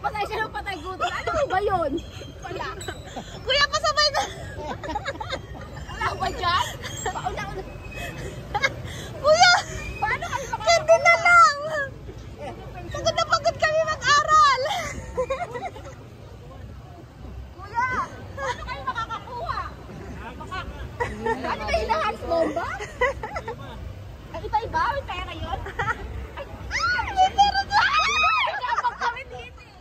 Patay siya ng patay gutom. Ano ba yun? Wala. Kuya, pasabay na. Wala ba dyan? Pauna-una. Kuya, Paano kayo candy na lang. Pagod na pagod kami mag-aral. Kuya, paano kayo makakakuha? Ano ba hinahan? Bomba? Pera yun? Ah! Na! Kapag kami dito eh.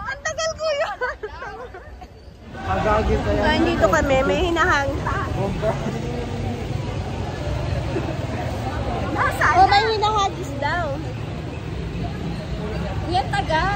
Ang tagal. So, dito kami, may hinahang. Nasaan? Oh, may hinahagis daw. Yan tagal.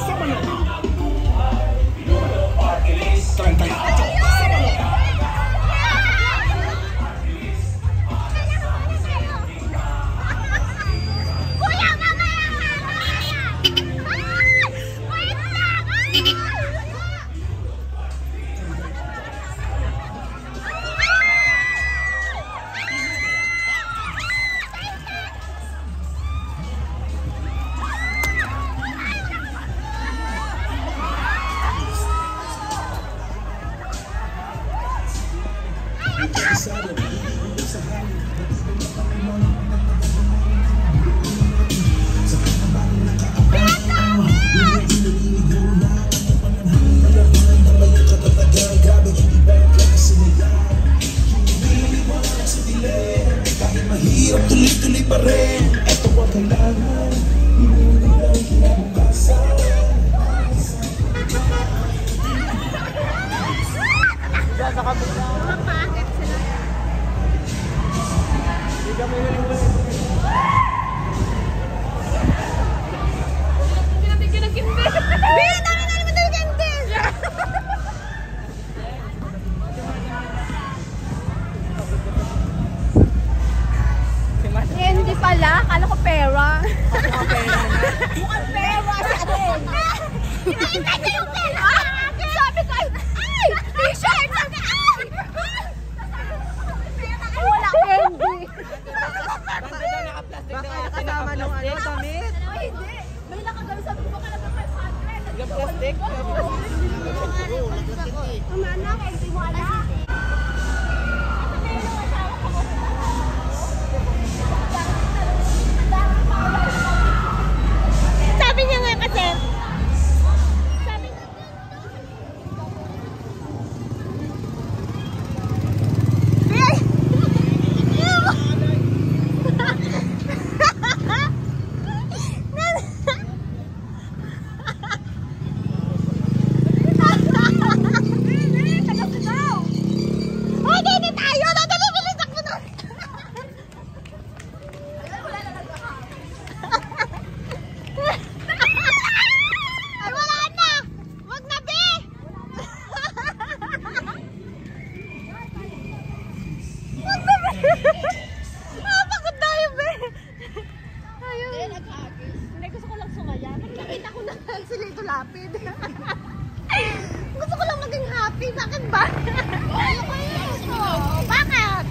Mahirap pala. Kala ko pera. Mukhang pera sa atin. Hinahintay ko yung pera. plastic. Plastic. Plastic. Plastic. Plastic. Plastic. Plastic. Dito tayo! Bilis ako na! Ay, wala na! Wag na, be! Wag na, be! Ah, pagod tayo, be! Ayun. Hindi, gusto ko lang sumaya. Nakita ko na si Lito Lapid. Gusto ko lang maging happy. Bakit ba? Ano ko yun? Bakit?